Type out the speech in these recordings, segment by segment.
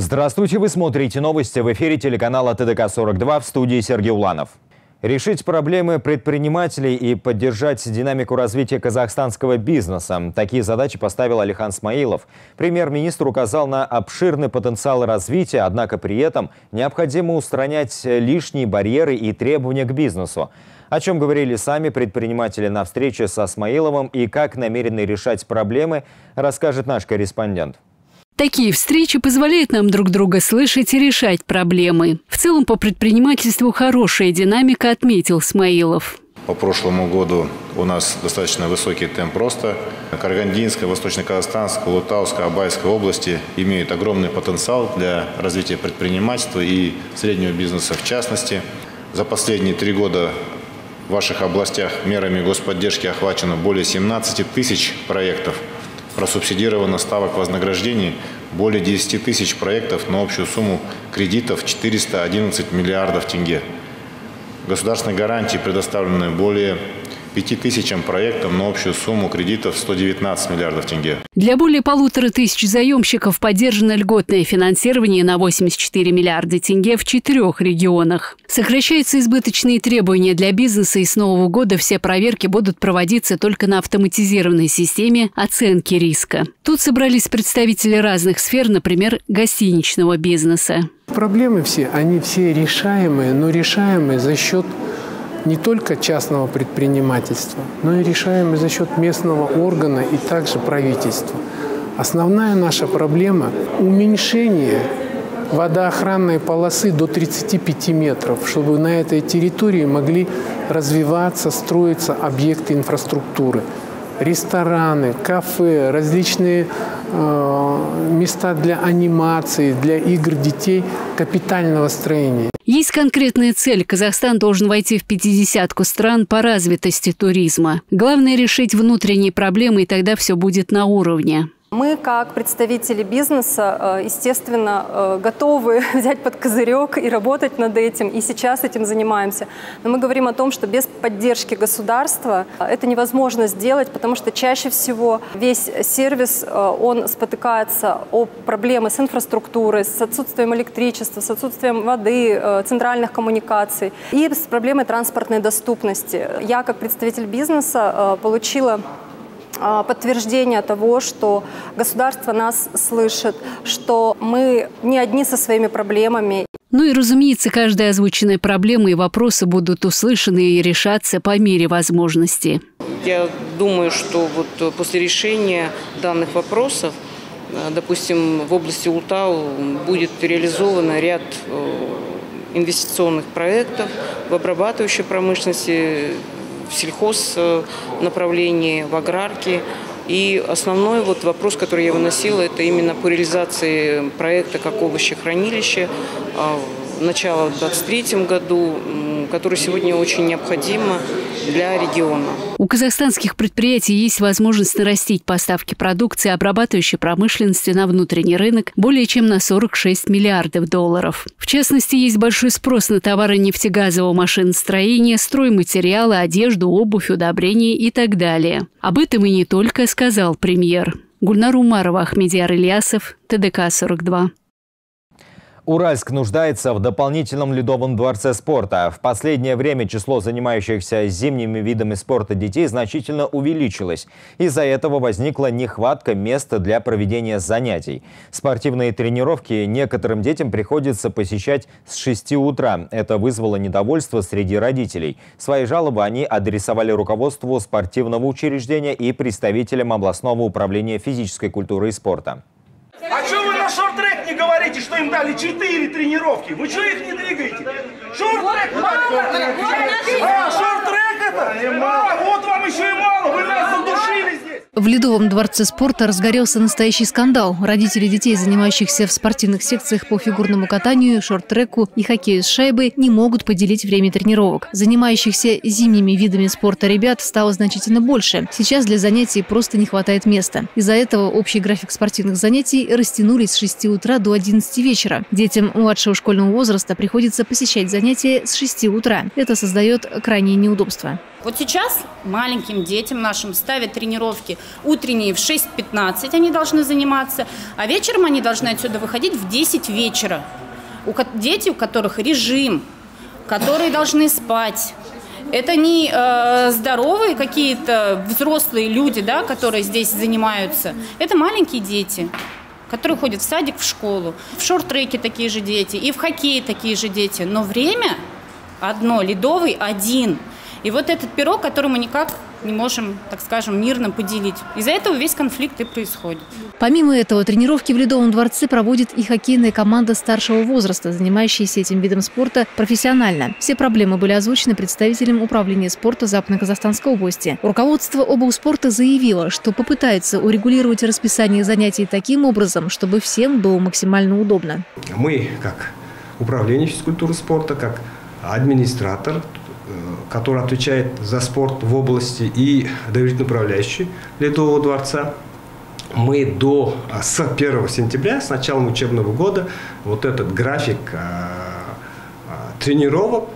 Здравствуйте, вы смотрите новости в эфире телеканала ТДК-42 в студии Сергей Уланов. Решить проблемы предпринимателей и поддержать динамику развития казахстанского бизнеса. Такие задачи поставил Алихан Смаилов. Премьер-министр указал на обширный потенциал развития, однако при этом необходимо устранять лишние барьеры и требования к бизнесу. О чем говорили сами предприниматели на встрече со Смаиловым и как намерены решать проблемы, расскажет наш корреспондент. Такие встречи позволяют нам друг друга слышать и решать проблемы. В целом по предпринимательству хорошая динамика, отметил Смаилов. По прошлому году у нас достаточно высокий темп роста. Карагандинская, Восточно-Казахстанская, Лутавская, Абайская области имеют огромный потенциал для развития предпринимательства и среднего бизнеса в частности. За последние три года в ваших областях мерами господдержки охвачено более 17 тысяч проектов – просубсидировано ставок вознаграждений более 10 тысяч проектов на общую сумму кредитов 411 миллиардов тенге. Государственные гарантии предоставлены более 5 тысячам проектам на общую сумму кредитов 119 миллиардов тенге. Для более полутора тысяч заемщиков поддержано льготное финансирование на 84 миллиарда тенге в четырех регионах. Сокращаются избыточные требования для бизнеса, и с нового года все проверки будут проводиться только на автоматизированной системе оценки риска. Тут собрались представители разных сфер, например, гостиничного бизнеса. Проблемы все, они все решаемые, но решаемые за счет не только частного предпринимательства, но и решаемые за счет местного органа и также правительства. Основная наша проблема – уменьшение водоохранной полосы до 35 метров, чтобы на этой территории могли развиваться, строиться объекты инфраструктуры. Рестораны, кафе, различные места для анимации, для игр детей, капитального строения. Есть конкретная цель. Казахстан должен войти в 50-ку стран по развитости туризма. Главное решить внутренние проблемы, и тогда все будет на уровне. Мы, как представители бизнеса, э, естественно, э, готовы взять под козырек и работать над этим, и сейчас этим занимаемся. Но мы говорим о том, что без поддержки государства э, это невозможно сделать, потому что чаще всего весь сервис, он спотыкается о проблемы с инфраструктурой, с отсутствием электричества, с отсутствием воды, центральных коммуникаций и с проблемой транспортной доступности. Я, как представитель бизнеса, получила подтверждение того, что государство нас слышит, что мы не одни со своими проблемами. Ну и, разумеется, каждая озвученная проблема и вопросы будут услышаны и решаться по мере возможности. Я думаю, что вот после решения данных вопросов, э, допустим, в области Ултау будет реализован ряд э, инвестиционных проектов в обрабатывающей промышленности, в сельхоз э, направлении, в аграрке. И основной вот вопрос, который я выносила, это именно по реализации проекта как овощехранилище а, начала в 2023 году, который сегодня очень необходимо для региона. У казахстанских предприятий есть возможность нарастить поставки продукции обрабатывающей промышленности на внутренний рынок более чем на 46 миллиардов долларов. В частности, есть большой спрос на товары нефтегазового машиностроения, стройматериалы, одежду, обувь, удобрения и так далее. Об этом и не только сказал премьер. Гульнар Умарова, Ахмедиар Ильясов, ТДК-42. Уральск нуждается в дополнительном ледовом дворце спорта. В последнее время число занимающихся зимними видами спорта детей значительно увеличилось. Из-за этого возникла нехватка места для проведения занятий. Спортивные тренировки некоторым детям приходится посещать с 6 утра. Это вызвало недовольство среди родителей. Свои жалобы они адресовали руководству спортивного учреждения и представителям областного управления физической культуры и спорта. А говорите, что им дали 4 тренировки? Вы что их не двигаете? Шорт-трек, А, шорт-трек это? А, вот вам еще и мало, вы нас. В Ледовом дворце спорта разгорелся настоящий скандал. Родители детей, занимающихся в спортивных секциях по фигурному катанию, шорт-треку и хоккею с шайбой, не могут поделить время тренировок. Занимающихся зимними видами спорта ребят стало значительно больше. Сейчас для занятий просто не хватает места. Из-за этого общий график спортивных занятий растянулись с 6 утра до 11 вечера. Детям младшего школьного возраста приходится посещать занятия с 6 утра. Это создает крайнее неудобство. Вот сейчас маленьким детям нашим ставят тренировки утренние в 6.15 они должны заниматься, а вечером они должны отсюда выходить в 10 вечера. У дети, у которых режим, которые должны спать. Это не э, здоровые какие-то взрослые люди, да, которые здесь занимаются. Это маленькие дети которые ходят в садик, в школу. В шорт-треке такие же дети, и в хоккее такие же дети. Но время одно, ледовый один. И вот этот пирог, который мы никак не можем, так скажем, мирно поделить. Из-за этого весь конфликт и происходит. Помимо этого, тренировки в Ледовом дворце проводит и хоккейная команда старшего возраста, занимающаяся этим видом спорта профессионально. Все проблемы были озвучены представителем управления спорта Западно-Казахстанской области. Руководство облспорта заявило, что попытается урегулировать расписание занятий таким образом, чтобы всем было максимально удобно. Мы, как управление физкультуры спорта, как администратор который отвечает за спорт в области и доверительный управляющий Ледового дворца. Мы до, а, с 1 сентября, с началом учебного года, вот этот график а, а, тренировок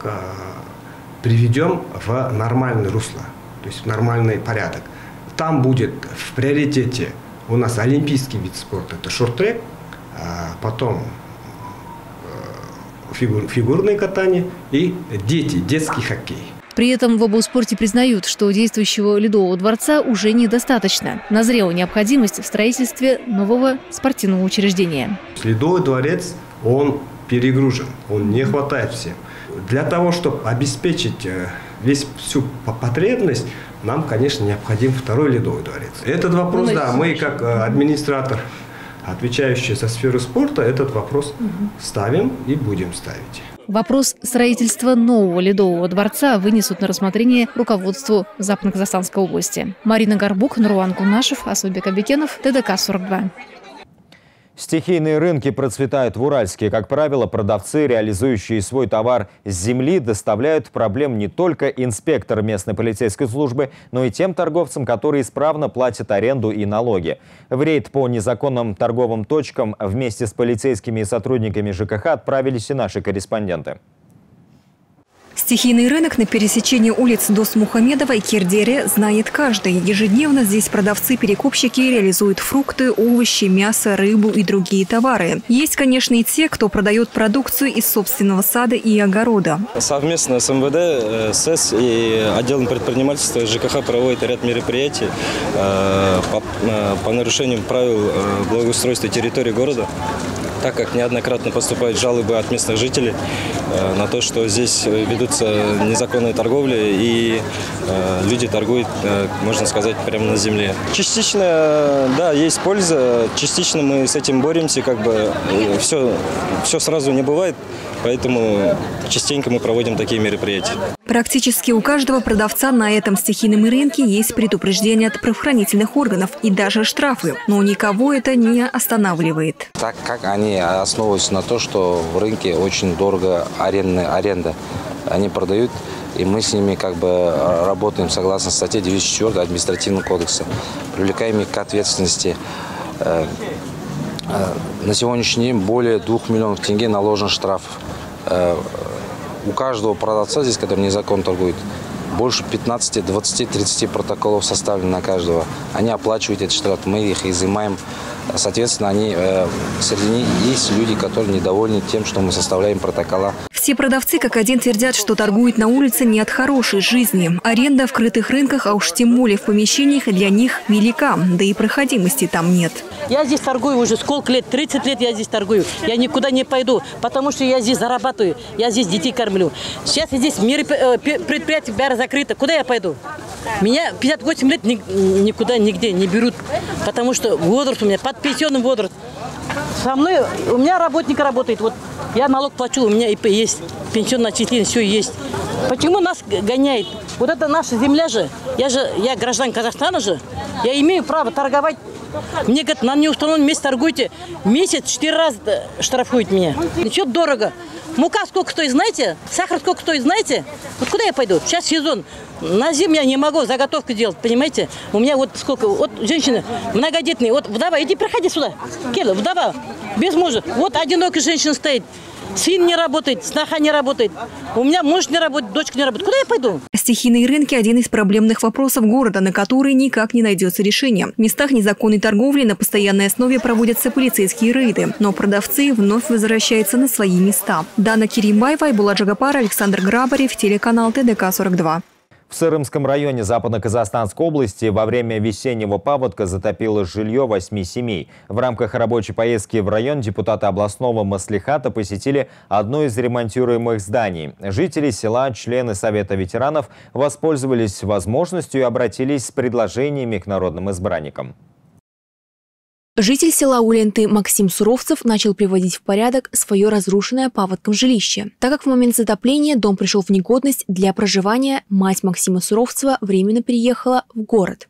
приведем в нормальное русло, то есть в нормальный порядок. Там будет в приоритете у нас олимпийский вид спорта, это шорт-трек, потом фигур, фигурное катание и дети, детский хоккей. При этом в облспорте признают, что действующего Ледового дворца уже недостаточно. Назрела необходимость в строительстве нового спортивного учреждения. Ледовый дворец, он перегружен, он не хватает всем. Для того, чтобы обеспечить э, весь всю потребность, нам, конечно, необходим второй Ледовый дворец. Этот вопрос, ну, да, мы как э, администратор, отвечающий за сферу спорта, этот вопрос ставим и будем ставить. Вопрос строительства нового Ледового дворца вынесут на рассмотрение руководству Западно-Казахстанской области. Марина Горбук, Нуруан Кунашев, Асубек Абекенов, ТДК-42. Стихийные рынки процветают в Уральске. Как правило, продавцы, реализующие свой товар с земли, доставляют проблем не только инспекторам местной полицейской службы, но и тем торговцам, которые исправно платят аренду и налоги. В рейд по незаконным торговым точкам вместе с полицейскими и сотрудниками ЖКХ отправились и наши корреспонденты. Стихийный рынок на пересечении улиц Дос-Мухамедова и Кирдере знает каждый. Ежедневно здесь продавцы-перекупщики реализуют фрукты, овощи, мясо, рыбу и другие товары. Есть, конечно, и те, кто продает продукцию из собственного сада и огорода. Совместно с МВД, э, СЭС и отделом предпринимательства ЖКХ проводит ряд мероприятий э, по, э, по нарушениям правил благоустройства территории города так как неоднократно поступают жалобы от местных жителей э, на то, что здесь ведутся незаконные торговли и э, люди торгуют, э, можно сказать, прямо на земле. Частично, да, есть польза, частично мы с этим боремся, как бы все, все сразу не бывает. Поэтому частенько мы проводим такие мероприятия. Практически у каждого продавца на этом стихийном рынке есть предупреждение от правоохранительных органов и даже штрафы. Но никого это не останавливает. Так как они основываются на то, что в рынке очень дорого аренда, аренда. Они продают и мы с ними как бы работаем согласно статье 94 административного кодекса. Привлекаем их к ответственности. Э, на сегодняшний день более 2 миллионов тенге наложен штраф Э, у каждого продавца здесь, который незаконно торгует, больше 15, 20, 30 протоколов составлено на каждого. Они оплачивают этот штраф, мы их изымаем. Соответственно, они, э, среди них есть люди, которые недовольны тем, что мы составляем протокола. Все продавцы как один твердят, что торгуют на улице не от хорошей жизни. Аренда в крытых рынках, а уж тем более в помещениях для них велика, да и проходимости там нет. Я здесь торгую уже сколько лет? 30 лет я здесь торгую. Я никуда не пойду, потому что я здесь зарабатываю. Я здесь детей кормлю. Сейчас здесь э, предприятие бяра закрыто. Куда я пойду? Меня 58 лет никуда, нигде не берут, потому что возраст у меня под пенсионным возраст. Со мной, у меня работник работает. Вот я налог плачу, у меня ИП есть, пенсионное отчисление, все есть. Почему нас гоняет? Вот это наша земля же. Я же, я граждан Казахстана же. Я имею право торговать мне говорят, на неустановленном месте торгуйте. Месяц четыре раза штрафуют меня. Ничего дорого. Мука сколько стоит, знаете? Сахар сколько стоит, знаете? Вот куда я пойду? Сейчас сезон. На зиму я не могу заготовку делать, понимаете? У меня вот сколько, вот женщины многодетные, вот вдова, иди проходи сюда. Кела, вдова, без мужа. Вот одинокая женщина стоит. Сын не работает, сноха не работает. У меня муж не работает, дочка не работает. Куда я пойду? Стихийные рынки – один из проблемных вопросов города, на который никак не найдется решения. В местах незаконной торговли на постоянной основе проводятся полицейские рейды, но продавцы вновь возвращаются на свои места. Дана Киримбаева, Айбула Джагапар, Александр Грабарев, телеканал ТДК-42. В Сырымском районе Западно-Казахстанской области во время весеннего паводка затопило жилье восьми семей. В рамках рабочей поездки в район депутаты областного маслихата посетили одно из ремонтируемых зданий. Жители села, члены Совета ветеранов воспользовались возможностью и обратились с предложениями к народным избранникам. Житель села Уленты Максим Суровцев начал приводить в порядок свое разрушенное паводком жилище. Так как в момент затопления дом пришел в негодность для проживания, мать Максима Суровцева временно переехала в город.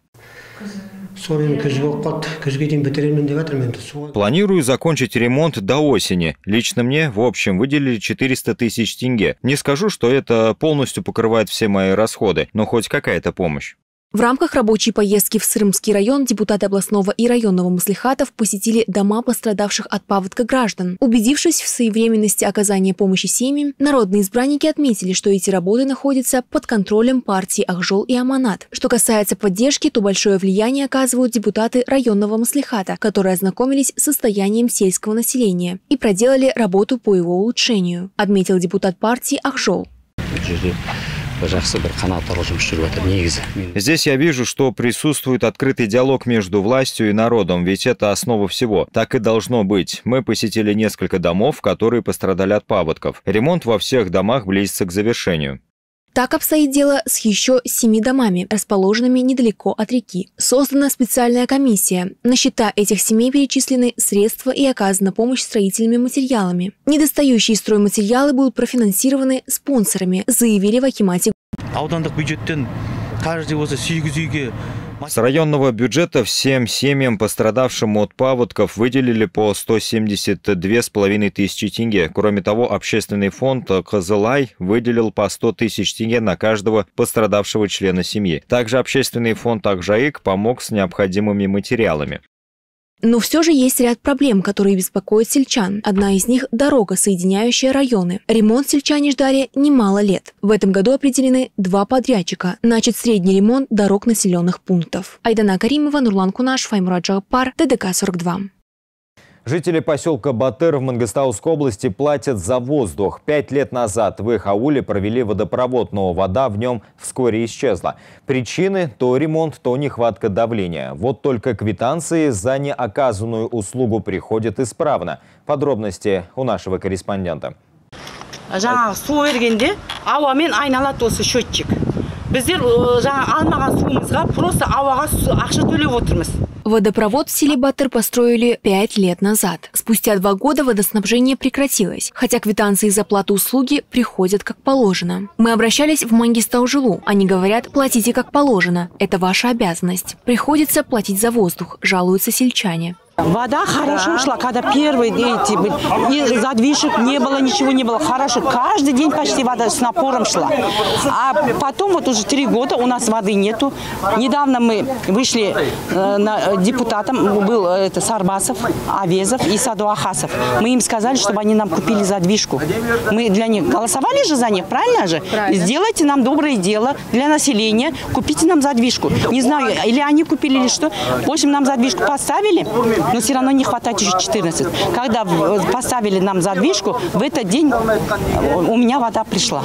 Планирую закончить ремонт до осени. Лично мне, в общем, выделили 400 тысяч тенге. Не скажу, что это полностью покрывает все мои расходы, но хоть какая-то помощь. В рамках рабочей поездки в Сырымский район депутаты областного и районного маслихатов посетили дома пострадавших от паводка граждан. Убедившись в своевременности оказания помощи семьям, народные избранники отметили, что эти работы находятся под контролем партии Ахжол и Аманат. Что касается поддержки, то большое влияние оказывают депутаты районного маслихата, которые ознакомились с состоянием сельского населения и проделали работу по его улучшению, отметил депутат партии Ахжол. Здесь я вижу, что присутствует открытый диалог между властью и народом, ведь это основа всего. Так и должно быть. Мы посетили несколько домов, которые пострадали от паводков. Ремонт во всех домах близится к завершению. Так обстоит дело с еще семи домами, расположенными недалеко от реки. Создана специальная комиссия. На счета этих семей перечислены средства и оказана помощь строительными материалами. Недостающие стройматериалы будут профинансированы спонсорами, заявили в Акимате. С районного бюджета всем семьям, пострадавшим от паводков, выделили по 172,5 тысячи тенге. Кроме того, общественный фонд Козылай выделил по 100 тысяч тенге на каждого пострадавшего члена семьи. Также общественный фонд Акжаик помог с необходимыми материалами. Но все же есть ряд проблем, которые беспокоят сельчан. Одна из них – дорога, соединяющая районы. Ремонт сельчане ждали немало лет. В этом году определены два подрядчика. Начат средний ремонт дорог населенных пунктов. Айдана Каримова, Нурлан Кунаш, Файмурат Джагапар, ТДК-42. Жители поселка Батыр в Мангостауской области платят за воздух. Пять лет назад в их ауле провели водопровод, но вода в нем вскоре исчезла. Причины – то ремонт, то нехватка давления. Вот только квитанции за неоказанную услугу приходят исправно. Подробности у нашего корреспондента. жаңағы су ауамен айналады счетчик біздер жаңа алмаған суымызға просто ауаға ақша төлеп отырмыз Водопровод в селе Батыр построили пять лет назад. Спустя два года водоснабжение прекратилось, хотя квитанции за плату услуги приходят как положено. Мы обращались в Мангистау-Жилу. Они говорят, платите как положено. Это ваша обязанность. Приходится платить за воздух, жалуются сельчане. Вода хорошо шла, когда первые эти были. И задвижек не было, ничего не было. Хорошо. Каждый день почти вода с напором шла. А потом вот уже три года у нас воды нету. Недавно мы вышли э, на депутатом, был э, это Сарбасов, Авезов и Садуахасов. Мы им сказали, чтобы они нам купили задвижку. Мы для них голосовали же за них, правильно же? Правильно. Сделайте нам доброе дело для населения, купите нам задвижку. Не знаю, или они купили, или что. В общем, нам задвижку поставили но все равно не хватает еще 14. Когда поставили нам задвижку, в этот день у меня вода пришла.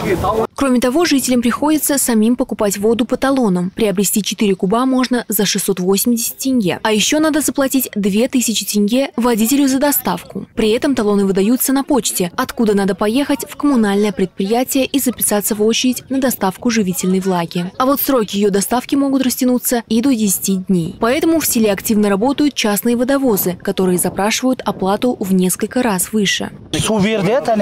Кроме того, жителям приходится самим покупать воду по талонам. Приобрести 4 куба можно за 680 тенге. А еще надо заплатить 2000 тенге водителю за доставку. При этом талоны выдаются на почте, откуда надо поехать в коммунальное предприятие и записаться в очередь на доставку живительной влаги. А вот сроки ее доставки могут растянуться и до 10 дней. Поэтому в селе активно работают частные водовозы, которые запрашивают оплату в несколько раз выше.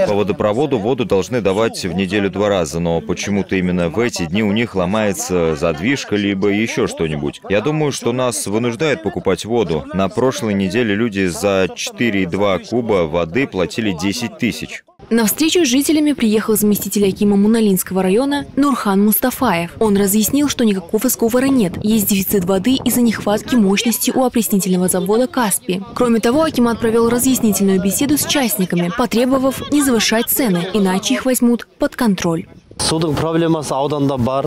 По водопроводу воду должны давать в неделю два раза, но почему-то именно в эти дни у них ломается задвижка либо еще что-нибудь. Я думаю, что нас вынуждают покупать воду. На прошлой неделе люди за 4,2 куба воды платили 10 тысяч. На встречу с жителями приехал заместитель Акима Муналинского района Нурхан Мустафаев. Он разъяснил, что никакого сговора нет. Есть дефицит воды из-за нехватки мощности у опреснительного завода «Каспи». Кроме того, Акимат провел разъяснительную беседу с частниками, потребовав не завышать цены, иначе их возьмут под контроль.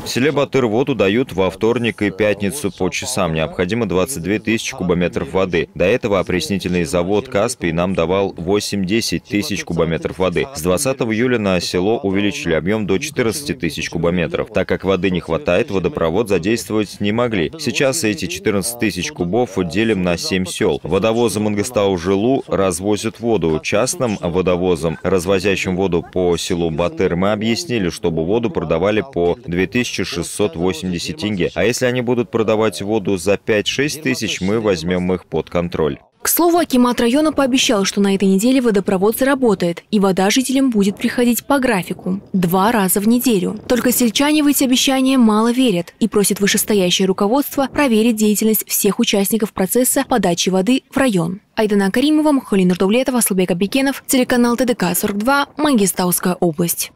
В селе Батыр воду дают во вторник и пятницу по часам. Необходимо 22 тысячи кубометров воды. До этого опреснительный завод «Каспий» нам давал 8-10 тысяч кубометров воды. С 20 июля на село увеличили объем до 14 тысяч кубометров. Так как воды не хватает, водопровод задействовать не могли. Сейчас эти 14 тысяч кубов делим на 7 сел. Водовозом Ингостау-Жилу развозят воду. Частным водовозом, развозящим воду по селу Батыр, мы объяснили, чтобы чтобы воду продавали по 2680 тенге. А если они будут продавать воду за 5-6 тысяч, мы возьмем их под контроль. К слову, Акимат района пообещал, что на этой неделе водопровод заработает, и вода жителям будет приходить по графику – два раза в неделю. Только сельчане в эти обещания мало верят и просят вышестоящее руководство проверить деятельность всех участников процесса подачи воды в район. Айдана Каримова, Мухалин Нурдовлетова, Слабек Абикенов, телеканал ТДК-42, Мангистауская область.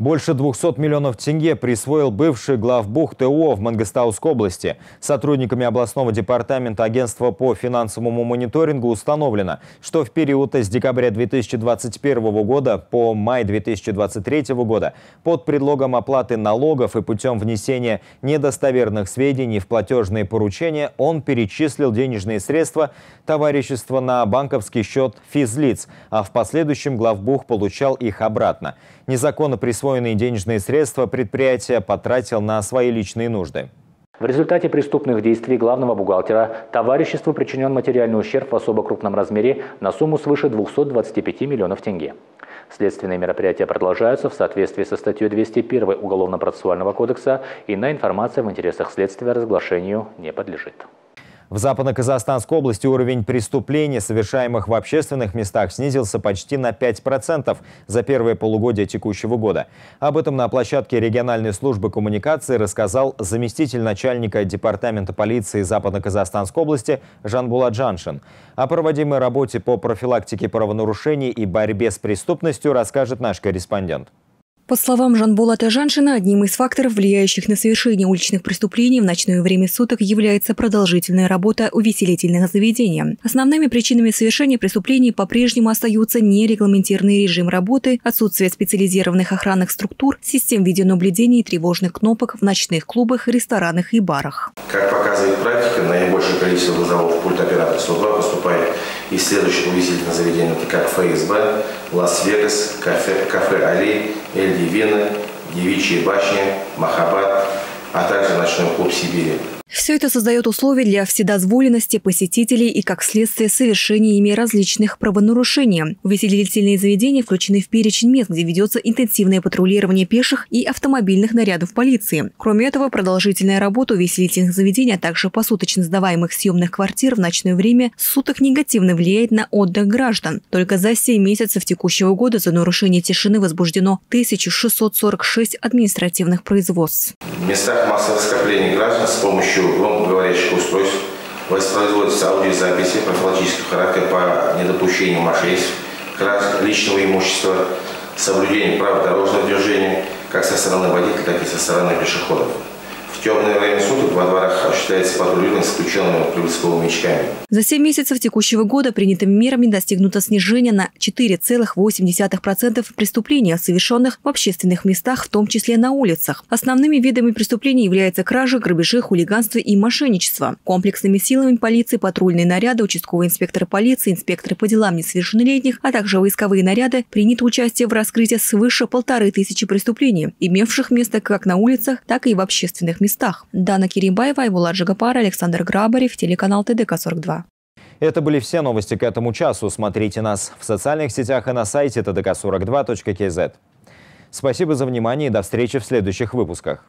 Больше 200 миллионов тенге присвоил бывший главбух ТО в Мангостауской области. Сотрудниками областного департамента агентства по финансовому мониторингу установлено, что в период с декабря 2021 года по май 2023 года под предлогом оплаты налогов и путем внесения недостоверных сведений в платежные поручения он перечислил денежные средства товарищества на банковский счет физлиц, а в последующем главбух получал их обратно. Незаконно присвоенные денежные средства предприятие потратил на свои личные нужды. В результате преступных действий главного бухгалтера товариществу причинен материальный ущерб в особо крупном размере на сумму свыше 225 миллионов тенге. Следственные мероприятия продолжаются в соответствии со статьей 201 Уголовно-процессуального кодекса. и на информация в интересах следствия разглашению не подлежит. В Западно-Казахстанской области уровень преступлений, совершаемых в общественных местах, снизился почти на 5% за первое полугодие текущего года. Об этом на площадке региональной службы коммуникации рассказал заместитель начальника департамента полиции Западно-Казахстанской области Жанбула Джаншин. О проводимой работе по профилактике правонарушений и борьбе с преступностью расскажет наш корреспондент. По словам Жанбулата Жаншина, одним из факторов, влияющих на совершение уличных преступлений в ночное время суток, является продолжительная работа увеселительных заведений. Основными причинами совершения преступлений по-прежнему остаются нерегламентированный режим работы, отсутствие специализированных охранных структур, систем видеонаблюдения и тревожных кнопок в ночных клубах, ресторанах и барах. Как показывает практика, наибольшее количество вызовов в пульт оператора 102 поступает из следующих увеселительных заведений, как ФСБ, Лас-Вегас, кафе, кафе «Али», Эль Дивина, Девичья башня, Махабад, а также ночной клуб Сибири. Все это создает условия для вседозволенности посетителей и, как следствие, совершения ими различных правонарушений. Увеселительные заведения включены в перечень мест, где ведется интенсивное патрулирование пеших и автомобильных нарядов полиции. Кроме этого, продолжительная работа увеселительных заведений, а также посуточно сдаваемых съемных квартир в ночное время суток негативно влияет на отдых граждан. Только за 7 месяцев текущего года за нарушение тишины возбуждено 1646 административных производств. В местах массовых скоплений граждан с помощью помощью громкоговорящих устройств воспроизводятся аудиозаписи профилактического характера по недопущению мошенничеств, краж личного имущества, соблюдению прав дорожного движения как со стороны водителя, так и со стороны пешеходов. Темное время суток во дворах осуществляется патрулирование с включенными проблесковыми маячками. За 7 месяцев текущего года принятыми мерами достигнуто снижение на 4,8% преступлений, совершенных в общественных местах, в том числе на улицах. Основными видами преступлений являются кражи, грабежи, хулиганство и мошенничество. Комплексными силами полиции, патрульные наряды, участковые инспекторы полиции, инспекторы по делам несовершеннолетних, а также войсковые наряды принято участие в раскрытии свыше полторы тысячи преступлений, имевших место как на улицах, так и в общественных местах местах. Дана Киримбаева, Айбулат Жигапар, Александр Грабарев, телеканал ТДК-42. Это были все новости к этому часу. Смотрите нас в социальных сетях и на сайте tdk42.kz. Спасибо за внимание и до встречи в следующих выпусках.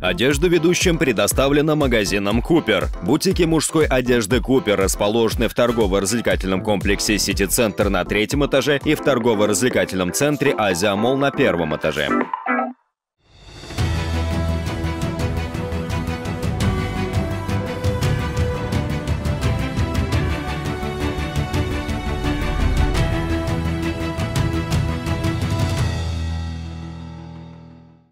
Одежда ведущим предоставлена магазином «Купер». Бутики мужской одежды «Купер» расположены в торгово-развлекательном комплексе «Сити-центр» на третьем этаже и в торгово-развлекательном центре «Азия Молл» на первом этаже.